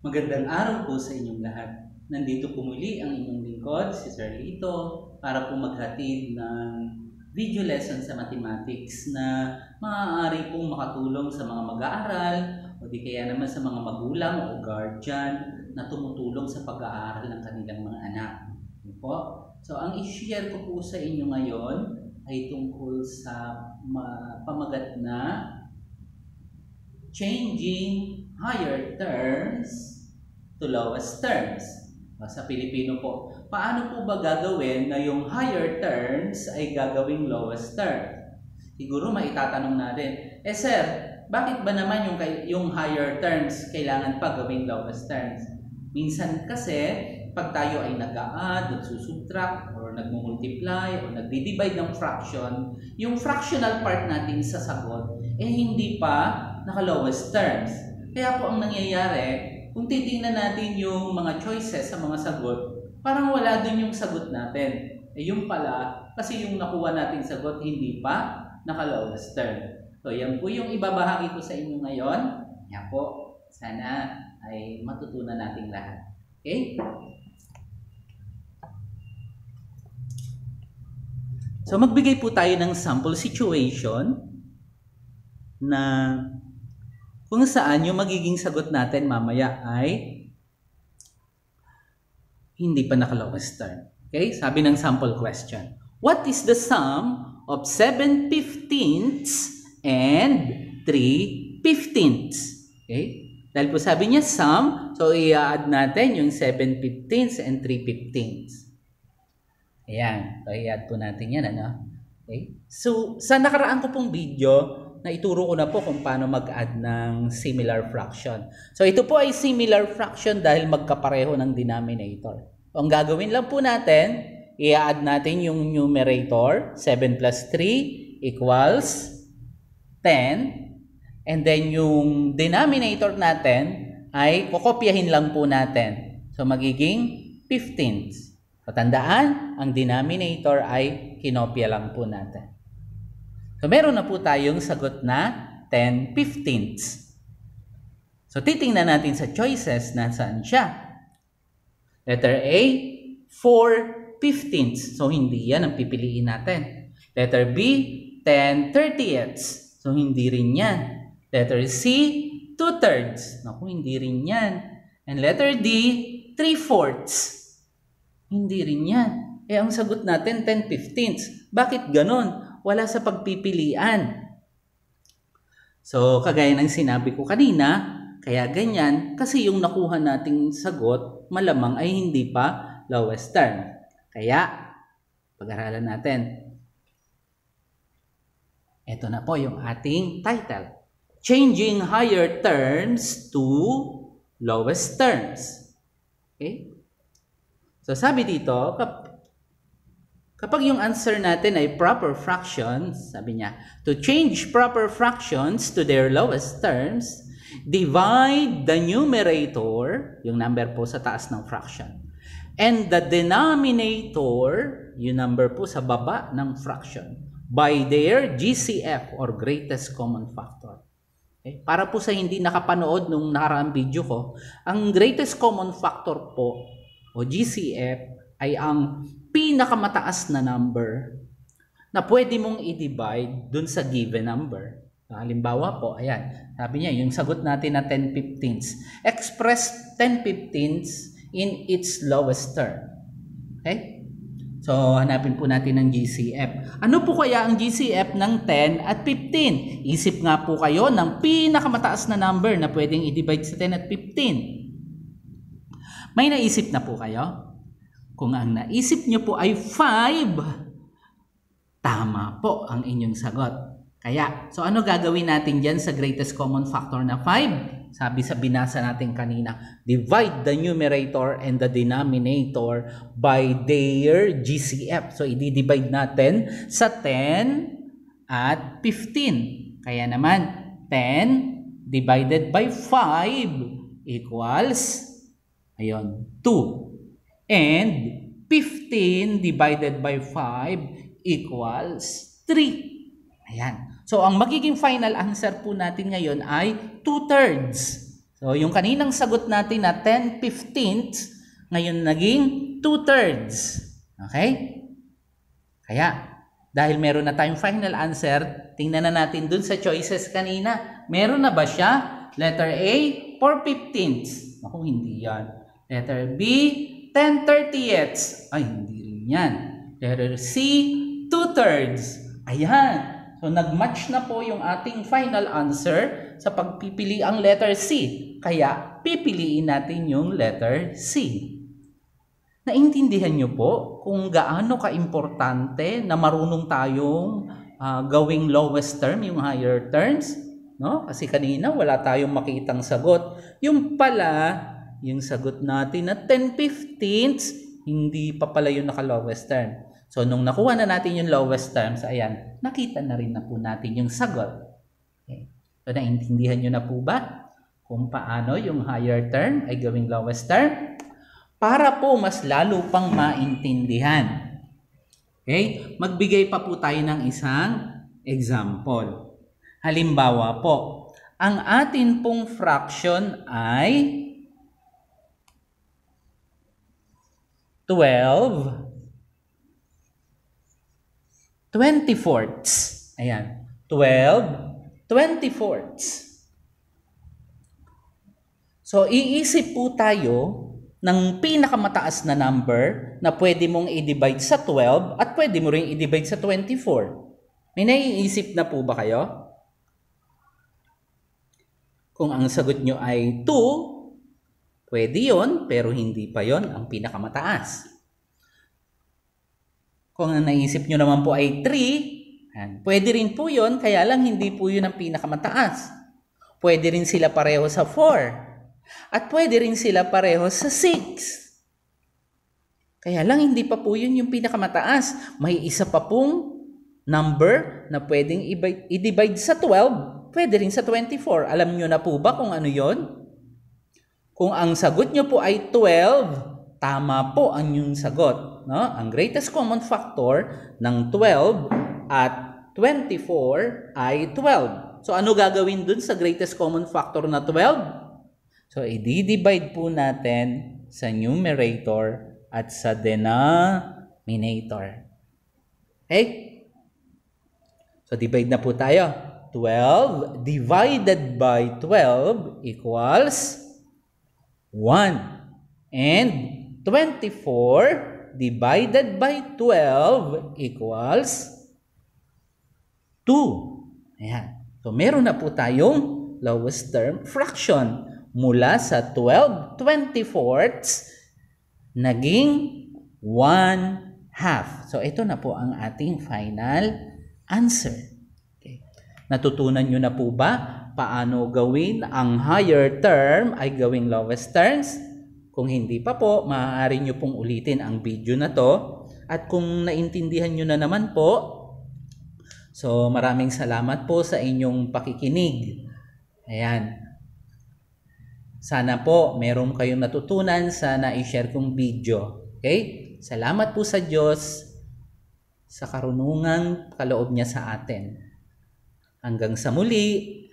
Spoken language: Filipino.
Magandang araw po sa inyong lahat. Nandito po muli ang inyong lingkod, si Sir Lito, para po maghatid ng video lesson sa mathematics na maaari pong makatulong sa mga mag-aaral o di kaya naman sa mga magulang o guardian na tumutulong sa pag-aaral ng kanilang mga anak. Po? So, ang i-share ko po sa inyo ngayon ay tungkol sa pamagat na changing higher terms to lowest terms. Sa Pilipino po, paano po ba gagawin na yung higher terms ay gagawing lowest term? Siguro maitatanong natin, eh sir, bakit ba naman yung, yung higher terms kailangan pa gawing lowest terms? Minsan kasi, pag tayo ay nag-a-add, nagsusubtract, or nagmumultiply, or nagdi-divide ng fraction, yung fractional part natin sa sagot, eh hindi pa naka-lowest terms. Kaya po ang nangyayari, kung titingnan natin yung mga choices sa mga sagot, parang wala dun yung sagot natin. Eh yung pala, kasi yung nakuha nating sagot hindi pa naka-lowest term. So yan po yung ibabahagi ko sa inyo ngayon. Yan po, sana ay matutunan nating lahat. Okay? So magbigay po tayo ng sample situation na kung saan yung magiging sagot natin mamaya ay hindi pa naka-lowest term. Okay? Sabi ng sample question. What is the sum of 7 fifteenths and 3 fifteenths? Okay? Dahil po sabi niya sum, so i-add natin yung 7 fifteenths and 3 fifteenths. Ayan. So i-add po natin yan. Ano? Okay? So sa nakaraan ko pong video, na ituro ko na po kung paano mag-add ng similar fraction. So ito po ay similar fraction dahil magkapareho ng denominator. Ang gagawin lang po natin, i-add natin yung numerator, 7 plus 3 equals 10. And then yung denominator natin ay kukopyahin lang po natin. So magiging 15. Patandaan, ang denominator ay kinopya lang po natin. So meron na po tayong sagot na 10 fifteenths. So titingnan natin sa choices na saan siya. Letter A, 4 fifteenths. So hindi yan ang pipiliin natin. Letter B, 10 thirtieths. So hindi rin yan. Letter C, 2 thirds. Naku, hindi rin yan. And letter D, 3 fourths. Hindi rin yan. Eh ang sagot natin 10 fifteenths. Bakit ganon? Wala sa pagpipilian. So, kagaya ng sinabi ko kanina, kaya ganyan, kasi yung nakuha nating sagot, malamang ay hindi pa lowest term. Kaya, pag-aralan natin. Ito na po yung ating title. Changing higher terms to lowest terms. Okay? So sabi dito, Kapag yung answer natin ay proper fractions, sabi niya, to change proper fractions to their lowest terms, divide the numerator, yung number po sa taas ng fraction, and the denominator, yung number po sa baba ng fraction, by their GCF or greatest common factor. Okay? Para po sa hindi nakapanood nung nakaraang video ko, ang greatest common factor po o GCF ay ang pinakamataas na number na pwede mong i-divide dun sa given number. Halimbawa po, ayan, sabi niya, yung sagot natin na 10 fifteenths. Express 10 fifteenths in its lowest term. Okay? So, hanapin po natin ang GCF. Ano po kaya ang GCF ng 10 at 15? Isip nga po kayo ng pinakamataas na number na pwedeng i-divide sa 10 at 15. May naisip na po kayo? Kung ang naisip niyo po ay 5, tama po ang inyong sagot. Kaya, so ano gagawin natin dyan sa greatest common factor na 5? Sabi sa binasa natin kanina, divide the numerator and the denominator by their GCF. So, i-divide natin sa 10 at 15. Kaya naman, 10 divided by 5 equals, ayun, 2. And 15 divided by 5 equals 3. Ayan. So, ang magiging final answer po natin ngayon ay 2 thirds. So, yung kaninang sagot natin na 10 fifteenths, ngayon naging 2 thirds. Okay? Kaya, dahil meron na tayong final answer, tingnan na natin dun sa choices kanina. Meron na ba siya? Letter A, 4 fifteenths. Ako, hindi yan. Letter B, 10 thirtieths. Ay, hindi rin yan. Letter C, 2 thirds. Ayan. So, nag-match na po yung ating final answer sa pagpipili ang letter C. Kaya, pipiliin natin yung letter C. Naintindihan nyo po kung gaano ka-importante na marunong tayong uh, gawing lowest term, yung higher terms? No? Kasi kanina wala tayong makitang sagot. Yung pala, yung sagot natin na 10 fifteenths, hindi pa pala yung naka-lowest term. So, nung nakuha na natin yung lowest terms, ayan, nakita na rin na po natin yung sagot. Okay. So, naintindihan nyo na po ba kung paano yung higher term ay gawing lowest term? Para po mas lalo pang maintindihan. Okay? Magbigay pa po tayo ng isang example. Halimbawa po, ang atin pong fraction ay 12 24ths. Ayan. 12, 24ths. So, iisip po tayo ng pinakamataas na number na pwede mong i-divide sa 12 at pwede mo rin i-divide sa 24. May naiisip na po ba kayo? Kung ang sagot nyo ay 2, pwede yon pero hindi pa yon ang pinakamataas. Kung ang naisip nyo naman po ay 3, pwede rin po yon kaya lang hindi po yun ang pinakamataas. Pwede rin sila pareho sa 4. At pwede rin sila pareho sa 6. Kaya lang hindi pa po yun yung pinakamataas. May isa pa pong number na pwedeng i-divide sa 12, pwede rin sa 24. Alam nyo na po ba kung ano yon? Kung ang sagot nyo po ay 12, tama po ang yung sagot no? Ang greatest common factor ng 12 at 24 ay 12. So ano gagawin dun sa greatest common factor na 12? So i-divide po natin sa numerator at sa denominator. Okay? So divide na po tayo. 12 divided by 12 equals 1. And 24 divided by 12 equals 2. Ayan. So, meron na po tayong lowest term fraction mula sa 12 24ths naging 1 half. So, ito na po ang ating final answer. Okay. Natutunan nyo na po ba paano gawin ang higher term ay gawing lowest terms? Kung hindi pa po, maaari nyo pong ulitin ang video na to. At kung naintindihan nyo na naman po, so maraming salamat po sa inyong pakikinig. Ayan. Sana po meron kayong natutunan sa na-share kong video. Okay? Salamat po sa Diyos sa karunungang kaloob niya sa atin. Hanggang sa muli,